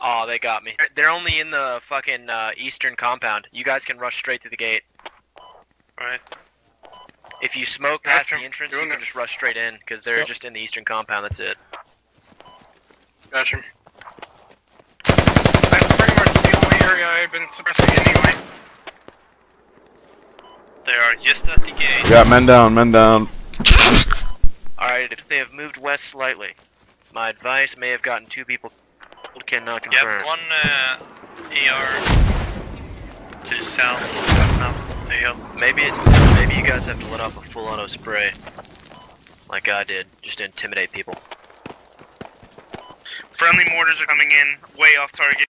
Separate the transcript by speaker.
Speaker 1: Oh, they got me. They're- They're only in the fucking uh, eastern compound. You guys can rush straight through the gate.
Speaker 2: Alright.
Speaker 1: If you smoke past
Speaker 2: Gotcha.
Speaker 1: the entrance, you can
Speaker 2: it.
Speaker 1: just rush straight in, because they're just in the eastern compound, that's it.
Speaker 2: Gotcha. That's pretty much the only area I've been suppressing anyway.
Speaker 3: They are just at the gate.
Speaker 4: Yeah, men down, men down.
Speaker 1: Alright, if they have moved west slightly, my advice may have gotten two people killed, cannot
Speaker 3: Yep,
Speaker 1: confirm.
Speaker 3: one uh, ER to south now, the hill.
Speaker 1: Maybe it, maybe you guys have to let off a full auto spray, like I did, just to intimidate people.
Speaker 3: Friendly mortars are coming in, way off target.